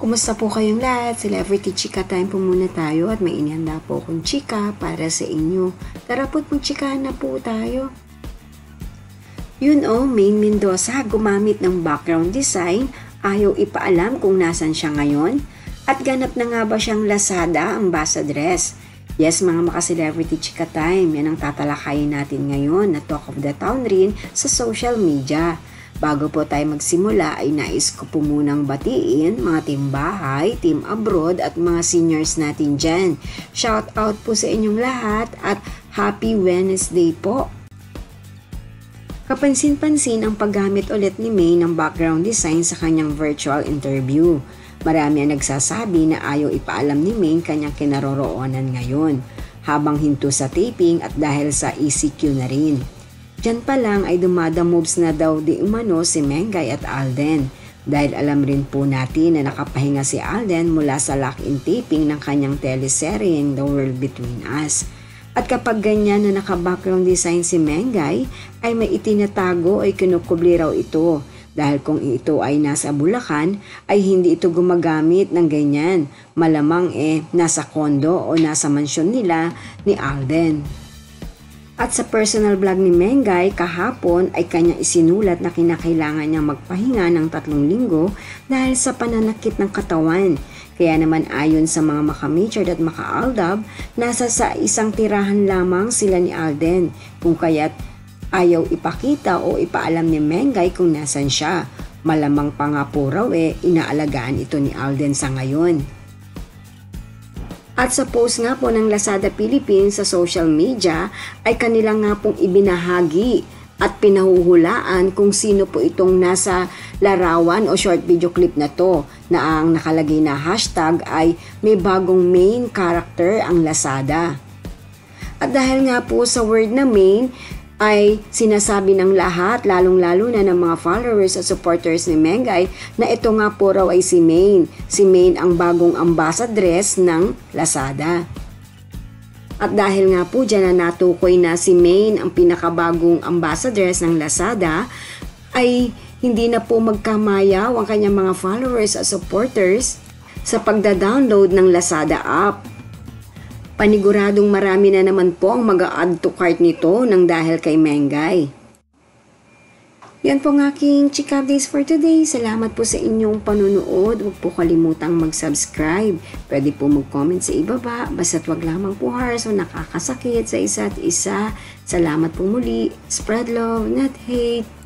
Kumusta po kayong lahat? Celebrity Chika time po muna tayo at may inihanda po akong chika para sa inyo. Tara po't magchikahan na po tayo. Yun o, oh, Main Mendoza gumamit ng background design, ayaw ipaalam kung nasan siya ngayon. At ganap na nga ba siyang Lazada ang basa dress? Yes mga maka-celebrity chika time, yan ang tatalakayin natin ngayon na talk of the town rin sa social media. Bago po tayo magsimula ay nais ko po munang batiin mga team bahay, team abroad at mga seniors natin dyan. Shout out po sa inyong lahat at happy Wednesday po! Kapansin-pansin ang paggamit ulit ni May ng background design sa kanyang virtual interview. Marami ang nagsasabi na ayaw ipaalam ni May kanyang kinaroroonan ngayon habang hinto sa taping at dahil sa ECQ na rin. Diyan pa lang ay dumada moves na daw di umano si Mengay at Alden dahil alam rin po natin na nakapahinga si Alden mula sa lock-in taping ng kanyang teleseryeng The World Between Us. At kapag ganyan na naka-background design si Mengay, ay may itinatago ay kinukubli raw ito dahil kung ito ay nasa Bulacan, ay hindi ito gumagamit ng ganyan. Malamang eh nasa kondo o nasa mansyon nila ni Alden. At sa personal blog ni Mengay kahapon ay kanya isinulat na kinakailangan niyang magpahinga ng tatlong linggo dahil sa pananakit ng katawan. Kaya naman ayon sa mga maka-Richard at maka-Aldab, nasa sa isang tirahan lamang sila ni Alden kung kaya't ayaw ipakita o ipaalam ni Mengay kung nasan siya. Malamang pa nga po raw eh, inaalagaan ito ni Alden sa ngayon. At sa post nga po ng Lazada Philippines sa social media ay kanilang nga pong ibinahagi at pinahuhulaan kung sino po itong nasa larawan o short video clip na to na ang nakalagay na hashtag ay may bagong main character ang Lazada. At dahil nga po sa word na main, ay sinasabi ng lahat, lalong-lalo na ng mga followers at supporters ni Mengay, na ito nga po raw ay si Maine. Si Maine ang bagong ambassadress ng Lazada. At dahil nga po dyan na natukoy na si Maine ang pinakabagong ambassadress ng Lazada, ay hindi na po magkamayaw ang kanyang mga followers at supporters sa pagda-download ng Lazada app Paniguradong marami na naman po ang mag-add to cart nito nang dahil kay Mengay. Yan po ang aking chika updates for today. Salamat po sa inyong panunood. Huwag po kalimutang mag-subscribe. Pwede po mag-comment sa ibaba. Basta't wag lamang po harsh o nakakasakit sa isa't isa. Salamat po muli. Spread love, not hate.